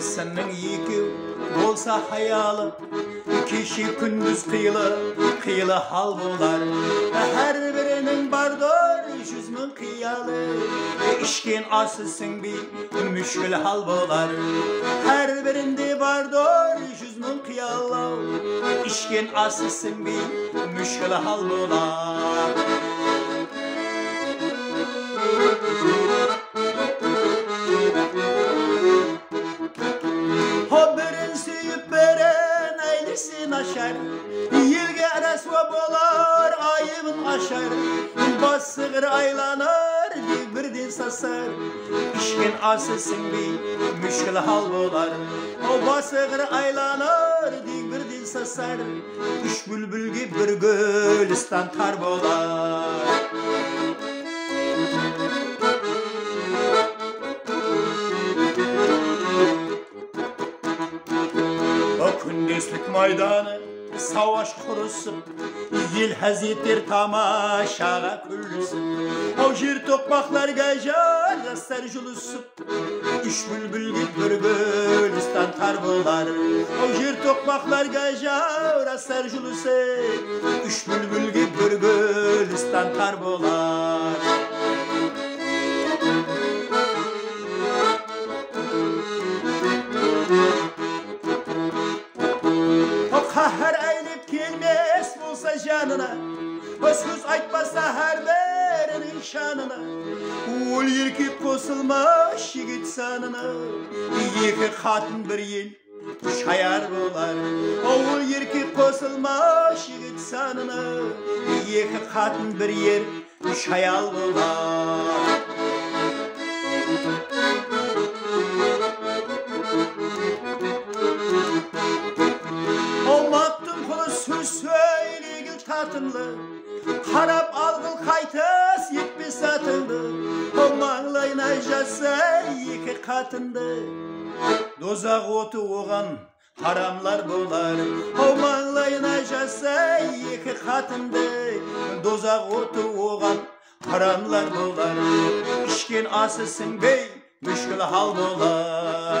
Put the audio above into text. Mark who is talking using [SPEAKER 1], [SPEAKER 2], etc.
[SPEAKER 1] Senden iyi ki bolsa hayalim Kişi gündüz kıyılı, kıyılı hal bular Her birinin bardor yüz mün kıyalı e, işkin asılsın bir müşkül hal bular Her birinde bardır yüz mün kıyalı işkin asılsın bir müşkül hal bular күпірін әйлісін ашар елге рәсуа болар айыбын ашар бас сығыр айланар деп бірден сасар ішкен асы сіңбей мүшкіл хал болар бас сығыр айланар деп бірден сасар үш бүлбүлге бір гүлістан тар болар Serbestlik meydanı savaş kurusu Yil hazittir tamaşağa küllüsü O jir tokmaklar gajar yaslar julusu Üç bülbül git bülbül istan tarbular O jir tokmaklar gajar yaslar julusu Üç bülbül git bülbül Қаһар әйлеп келмес болса жанына Өз сөз айтпаса әрбірінің шанына Ол еркек қосылмас жігіт санына Екі қатын бір ел шаяр болар Ол еркек қосылмас жігіт санына Екі қатын бір ер шаял болар қатынлы қарап алғыл қайтыс етпес атыңды маңлайына жаса екі қатынды дозақ оты оған харамлар болар ау маңлайына жаса екі қатынды дозақ оты оған харамлар болар ішкен асы сіңбей мүшкіл хал болар